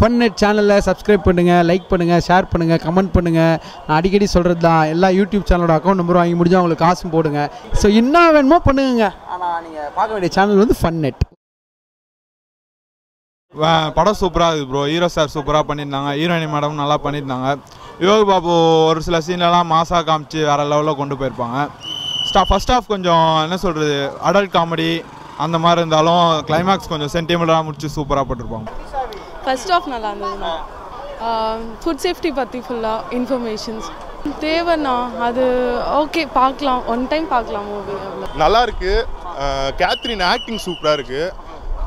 Fun net சேனலில் subscribe பண்ணுங்கள் like பண்ணுங்கள் ஷேர் பண்ணுங்கள் கமெண்ட் பண்ணுங்கள் நான் அடிக்கடி சொல்கிறது தான் எல்லா யூடியூப் சேனலோட அக்கௌண்ட் நம்பர் வாங்கி முடிஞ்சால் அவங்களுக்கு காசும் போடுங்க. ஸோ என்ன வேணுமோ பண்ணுங்க ஆனால் நீங்கள் பார்க்க வேண்டிய சேனல் வந்து ஃபன் நெட் படம் சூப்பராக இருக்குது ப்ரோ ஹீரோ சார் சூப்பராக பண்ணியிருந்தாங்க. ஹீரோயினி மேடம் நல்லா பண்ணியிருந்தாங்க. யோகி பாபு ஒரு சில சீன்லலாம் மாசாக காமிச்சு வேறு லெவலில் கொண்டு போயிருப்பாங்க. ஸ்டா ஃபஸ்ட் ஆஃப் கொஞ்சம் என்ன சொல்கிறது அடல்ட் காமெடி அந்த மாதிரி இருந்தாலும் கிளைமேக்ஸ் கொஞ்சம் சென்டிமெண்டாக முடிச்சு சூப்பராக போட்டிருப்பாங்க. ஃபஸ்ட் ஆஃப் நல்லா இருந்ததுண்ணா. ஃபுட் சேஃப்டி பற்றி ஃபுல்லாக இன்ஃபர்மேஷன்ஸ் தேவைண்ணா அது ஓகே பார்க்கலாம். ஒன் டைம் பார்க்கலாம் மூவி நல்லா இருக்கு. கேத்ரின் ஆக்டிங் சூப்பராக இருக்கு.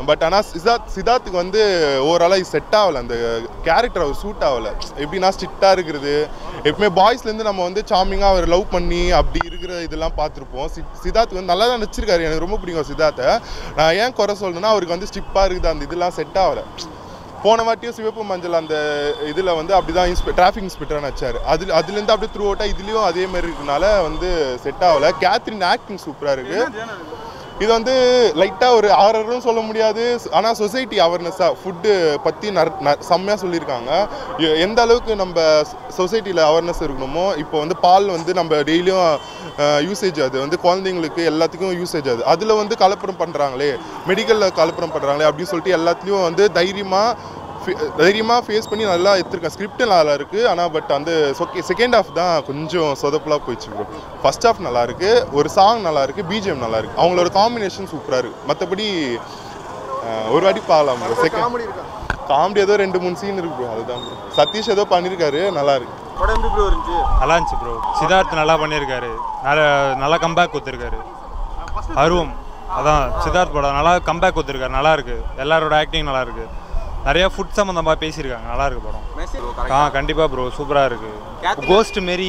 பட் ஆனால் சிதாத் சித்தார்த்துக்கு வந்து ஓவராலாக செட் ஆகலை. அந்த கேரக்டர் அவர் சூட் ஆகலை. எப்படின்னா ஸ்ட்ரிக்டாக இருக்கிறது. எப்பவுமே பாய்ஸ்லேருந்து நம்ம வந்து சாமிங்காக அவர் லவ் பண்ணி அப்படி இருக்கிற இதெல்லாம் பார்த்துருப்போம். சி சித்தார்த் வந்து நல்லா தான் நடிச்சிருக்காரு. எனக்கு ரொம்ப பிடிக்கும் சித்தார்த்தை நான் ஏன் குறை சொல்லணும்னா அவருக்கு வந்து ஸ்டிப்பாக இருக்குது. அந்த இதெல்லாம் செட் ஆகலை. போன வாட்டியும் சிவப்பு மஞ்சள் அந்த இதில் வந்து அப்படி தான் இன்ஸ்பெ டிராஃபிக் இன்ஸ்பெக்டராக நடிச்சார். அதில் அதுலேருந்து அப்படியே த்ரூ அவுட்டாக இதுலேயும் அதே மாதிரி இருக்கனால வந்து செட் ஆகலை. கேத்ரின் ஆக்டிங் சூப்பராக இருக்குது இது வந்து லைட்டாக ஒரு ஆர்டரும் சொல்ல முடியாது. ஆனால் சொசைட்டி அவேர்னஸாக ஃபுட்டு பற்றி நர் செம்மையாக சொல்லியிருக்காங்க. எ- எந்த அளவுக்கு நம்ம சொசைட்டியில் அவேர்னஸ் இருக்கணுமோ இப்போ வந்து பால் வந்து நம்ம டெய்லியும் யூசேஜ் அது. வந்து குழந்தைங்களுக்கு எல்லாத்துக்கும் யூசேஜ் அது. அதில் வந்து கலப்படம் பண்ணுறாங்களே மெடிக்கலில் கலப்படம் பண்ணுறாங்களே அப்படின்னு சொல்லிட்டு எல்லாத்துலேயும் வந்து தைரியமாக தைரியமாக ஃபேஸ் பண்ணி நல்லா எடுத்திருக்கேன் ஸ்கிரிப்ட் நல்லா இருக்கு. ஆனால் பட் அந்த செகண்ட் ஹாஃப் தான் கொஞ்சம் சொதப்பலாக போயிடுச்சு ப்ரோ ஃபர்ஸ்ட் ஹாஃப் நல்லா இருக்கு. ஒரு சாங் நல்லா இருக்கு. பிஜிஎம் நல்லா இருக்கு. அவங்களோட காம்பினேஷன் சூப்பராக இருக்கு. மற்றபடி ஒரு வாட்டி பார்க்கலாம் ப்ரோ செகண்ட் காமெடி ஏதோ ரெண்டு மூணு சீன் இருக்கு ப்ரோ அதுதான் ப்ரோ சதீஷ் ஏதோ பண்ணியிருக்காரு நல்லா இருக்கு. நல்லா இருந்துச்சு ப்ரோ சித்தார்த் நல்லா பண்ணியிருக்காரு நல்ல நல்லா கம்பேக் கொடுத்துருக்காரு. அருவம். அதான் சித்தார்த் படம். நல்லா கம்பேக் கொடுத்துருக்காரு. நல்லா இருக்கு. எல்லாரோட ஆக்டிங் நல்லா இருக்கு. நிறைய ஃபுட் சம்மந்தமாக பேசியிருக்காங்க. நல்லா இருக்கு படம். ஆ கண்டிப்பாக ப்ரோ சூப்பராக இருக்கு. கோஸ்ட் மாரி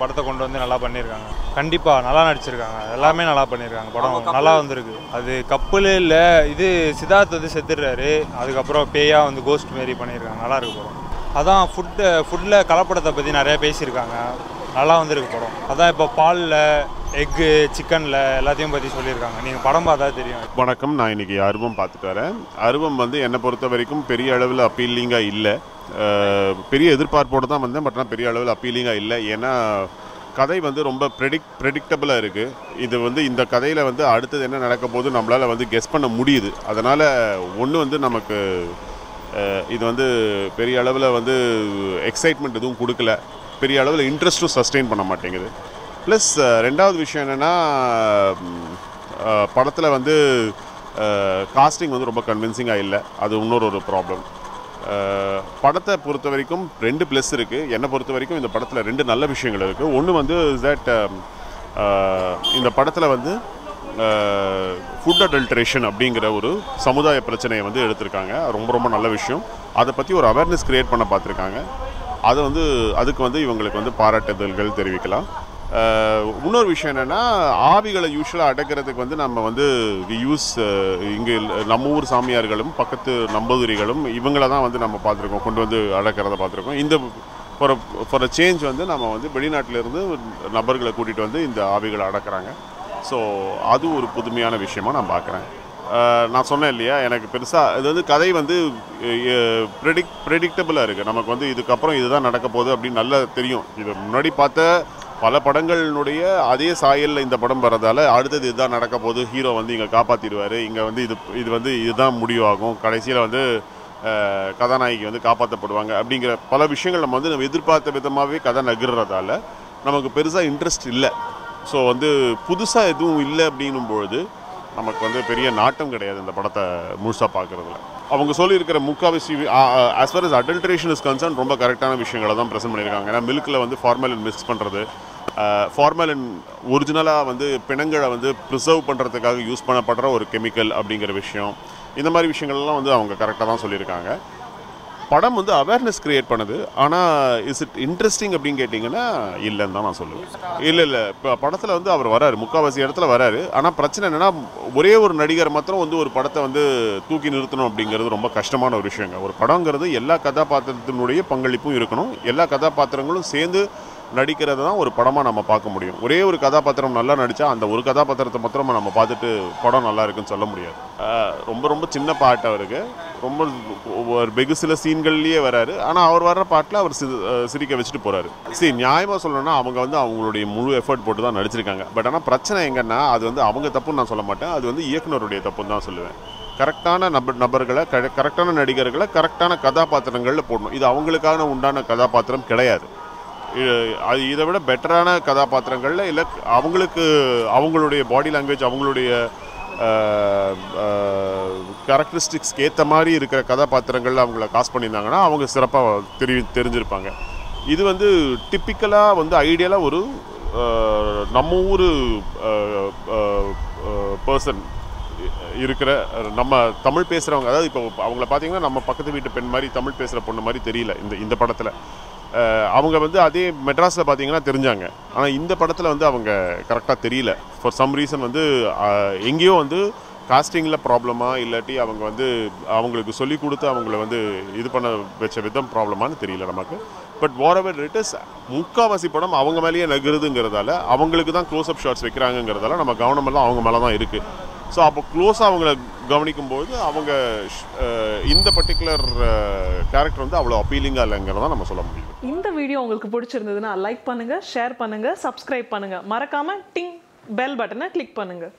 படத்தை கொண்டு வந்து நல்லா பண்ணியிருக்காங்க. கண்டிப்பாக நல்லா நடிச்சிருக்காங்க. எல்லாமே நல்லா பண்ணியிருக்காங்க. படம் நல்லா வந்திருக்கு. அது கப்பல் இல்லை இது சித்தார்த் வந்து செத்துடுறாரு. அதுக்கப்புறம் பேயா வந்து கோஸ்ட் மாரி பண்ணியிருக்காங்க. நல்லா இருக்கு படம். அதான் ஃபுட்டு ஃபுட்டில் கலப்படத்தை பற்றி நிறைய பேசியிருக்காங்க. நல்லா வந்திருக்கு படம். அதான் இப்போ பாலில் எக்கு சிக்கனில் எல்லாத்தையும் பற்றி சொல்லியிருக்காங்க. நீங்கள் படம் பார்த்தா தெரியும். வணக்கம். நான் இன்னைக்கு அருவம் பார்த்துட்டு வரேன். அருவம் வந்து என்னை பொறுத்த வரைக்கும் பெரிய அளவில் அப்பீலிங்காக இல்லை. பெரிய எதிர்பார்ப்போடு தான் வந்தேன் பட் ஆனால் பெரிய அளவில் அப்பீலிங்காக இல்லை. ஏன்னா கதை வந்து ரொம்ப ப்ரெடிக் ப்ரெடிக்டபிளாக இருக்குது இது வந்து இந்த கதையில் வந்து அடுத்தது என்ன நடக்க போது நம்மளால் வந்து கெஸ் பண்ண முடியுது. அதனால் ஒன்று வந்து நமக்கு இது வந்து பெரிய அளவில் வந்து எக்ஸைட்மெண்ட் எதுவும் கொடுக்கல. பெரிய அளவில் இன்ட்ரெஸ்ட்டும் சஸ்டெயின் பண்ண மாட்டேங்குது. ப்ளஸ் ரெண்டாவது விஷயம் என்னென்னா படத்தில் வந்து காஸ்டிங் வந்து ரொம்ப கன்வின்சிங்காக இல்லை. அது இன்னொரு ஒரு ப்ராப்ளம் படத்தை பொறுத்த வரைக்கும் ரெண்டு ப்ளஸ் இருக்குது என்னை பொறுத்த வரைக்கும் இந்த படத்தில் ரெண்டு நல்ல விஷயங்கள் இருக்குது ஒன்று வந்து தட் இந்த படத்தில் வந்து ஃபுட் அடல்ட்ரேஷன் அப்படிங்கிற ஒரு சமுதாய பிரச்சனையை வந்து எடுத்திருக்காங்க. ரொம்ப ரொம்ப நல்ல விஷயம். அதை பற்றி ஒரு அவேர்னஸ் க்ரியேட் பண்ண பார்த்துருக்காங்க. அது வந்து அதுக்கு வந்து இவங்களுக்கு வந்து பாராட்டுதல்கள் தெரிவிக்கலாம். இன்னொரு விஷயம் என்னென்னா ஆவிகளை யூஸ்வலாக அடக்கிறதுக்கு வந்து நம்ம வந்து யூஸ் இங்கே நம்ம ஊர் சாமியார்களும் பக்கத்து நம்பூதிரிகளும் இவங்கள தான் வந்து நம்ம பார்த்துருக்கோம் கொண்டு வந்து அடக்கிறத பார்த்துருக்கோம். இந்த ஃபார் ஃபார் அ சேஞ்ச் வந்து நம்ம வந்து வெளிநாட்டிலேருந்து நபர்களை கூட்டிகிட்டு வந்து இந்த ஆவிகளை அடக்கிறாங்க. ஸோ அது ஒரு புதுமையான விஷயமாக நான் பார்க்குறேன். நான் சொன்னேன் இல்லையா எனக்கு பெருசாக இது வந்து கதை வந்து ப்ரெடிக் ப்ரெடிக்டபுளாக இருக்குது நமக்கு வந்து இதுக்கப்புறம் இதுதான் நடக்க போகுது அப்படின்னு நல்லா தெரியும். இது முன்னாடி பார்த்த பல படங்களினுடைய அதே சாயலில் இந்த படம் வரதால அடுத்தது இதுதான் நடக்க போகுது. ஹீரோ வந்து இங்கே காப்பாற்றிடுவார் இங்கே வந்து இது இது வந்து இதுதான் முடிவாகும். கடைசியில் வந்து கதாநாயகி வந்து காப்பாற்றப்படுவாங்க அப்படிங்கிற பல விஷயங்கள் நம்ம வந்து நம்ம எதிர்பார்த்த விதமாகவே கதை நகர்றதால நமக்கு பெருசாக இன்ட்ரெஸ்ட் இல்லை. ஸோ வந்து புதுசாக எதுவும் இல்லை அப்படின்னும் பொழுது நமக்கு வந்து பெரிய நாட்டம் கிடையாது இந்த படத்தை முழுசாக பார்க்குறதுல. அவங்க சொல்லியிருக்கிற முக்காவாசி as far as adulteration is concern ரொம்ப கரெக்டான விஷயங்களை தான் ப்ரெசென்ட் பண்ணியிருக்காங்க. ஏன்னா மில்கில் வந்து ஃபார்மலின் மிக்ஸ் பண்ணுறது ஃபார்மலின் ஒரிஜினலாக வந்து பிணங்களை வந்து ப்ரிசர்வ் பண்ணுறதுக்காக யூஸ் பண்ணப்படுற ஒரு கெமிக்கல் அப்படிங்கிற விஷயம். இந்த மாதிரி விஷயங்கள்லாம் வந்து அவங்க கரெக்டாக தான் சொல்லியிருக்காங்க. படம் வந்து அவேர்னஸ் கிரியேட் பண்ணுது. ஆனால் இஸ் இட் இன்ட்ரெஸ்டிங் அப்படின்னு கேட்டிங்கன்னா இல்லைன்னு தான் நான் சொல்லுவேன். இல்லை இல்லை. இப்போ படத்தில் வந்து அவர் வராரு. முக்கால்வாசி இடத்துல வராரு. ஆனால் பிரச்சனை என்னென்னா ஒரே ஒரு நடிகர் மாத்திரம் வந்து ஒரு படத்தை வந்து தூக்கி நிறுத்தணும் அப்படிங்கிறது ரொம்ப கஷ்டமான ஒரு விஷயங்க. ஒரு படங்கிறது எல்லா கதாபாத்திரத்தினுடைய பங்களிப்பும் இருக்கணும். எல்லா கதாபாத்திரங்களும் சேர்ந்து நடிக்கிறத தான் ஒரு படமாக நம்ம பார்க்க முடியும். ஒரே ஒரு கதாபாத்திரம் நல்லா நடித்தா அந்த ஒரு கதாபாத்திரத்தை மாத்திரம் நம்ம பார்த்துட்டு படம் நல்லா இருக்குன்னு சொல்ல முடியாது. ரொம்ப ரொம்ப சின்ன பாட்டு அவருக்கு. ரொம்ப ஒரு வெகு சில சீன்கள்லேயே வராரு. ஆனால் அவர் வர்ற பாட்டில் அவர் சிரிக்க வச்சுட்டு போகிறாரு சரி நியாயமாக சொல்லணும்னா அவங்க வந்து அவங்களுடைய முழு எஃபர்ட் போட்டு தான் நடிச்சிருக்காங்க. பட் ஆனால் பிரச்சனை எங்கன்னா அது வந்து அவங்க தப்புன்னு நான் சொல்ல மாட்டேன். அது வந்து இயக்குனருடைய தப்புன்னு தான் சொல்லுவேன். கரெக்டான நபர் நபர்களை கரெக்டான நடிகர்களை கரெக்டான கதாபாத்திரங்களில் போடணும். இது அவங்களுக்கான உண்டான கதாபாத்திரம் கிடையாது. அது இதை விட பெட்டரான கதாபாத்திரங்களில் இல்லை அவங்களுக்கு அவங்களுடைய பாடி லாங்குவேஜ் அவங்களுடைய கேரக்டரிஸ்டிக்ஸ்க்கு ஏற்ற மாதிரி இருக்கிற கதாபாத்திரங்களில் அவங்கள காஸ்ட் பண்ணியிருந்தாங்கன்னா அவங்க சிறப்பாக தெரி தெரிஞ்சிருப்பாங்க. இது வந்து டிப்பிக்கலாக வந்து ஐடியலாக ஒரு நம்ம ஊர் பர்சன் இருக்கிற நம்ம தமிழ் பேசுகிறவங்க அதாவது இப்போ அவங்கள பார்த்தீங்கன்னா நம்ம பக்கத்து வீட்டு பெண் மாதிரி தமிழ் பேசுகிற பொண்ணு மாதிரி தெரியல இந்த இந்த படத்தில். அவங்க வந்து அதே மெட்ராஸில் பார்த்தீங்கன்னா தெரிஞ்சாங்க. ஆனால் இந்த படத்தில் வந்து அவங்க கரெக்டாக தெரியல. ஃபார் சம் ரீசன் வந்து எங்கேயோ வந்து காஸ்டிங்கில் ப்ராப்ளமா இல்லாட்டி அவங்க வந்து அவங்களுக்கு சொல்லி கொடுத்து அவங்கள வந்து இது பண்ண வச்ச விதம் ப்ராப்ளமான்னு தெரியல நமக்கு. பட் வாரவர் இட் இஸ் முக்காவாசி படம் அவங்க மேலேயே நகருதுங்கிறதால அவங்களுக்கு தான் க்ளோஸ்அப் ஷார்ட்ஸ் ஷாட்ஸ் வைக்கிறாங்கங்கிறதால நம்ம கவனமெல்லாம் அவங்க மேலே தான் இருக்குது ஸோ அப்போ க்ளோஸாக அவங்கள கவனிக்கும்போது அவங்க இந்த பர்டிகுலர் கேரக்டர் வந்து அவ்வளோ அப்பீலிங்காக இல்லைங்கிறத நம்ம சொல்ல முடியும். இந்த வீடியோ உங்களுக்கு பிடிச்சிருந்ததுன்னா லைக் பண்ணுங்கள் ஷேர் பண்ணுங்கள் சப்ஸ்கிரைப் பண்ணுங்கள் மறக்காமல் டிங் பெல் பட்டனை கிளிக் பண்ணுங்கள்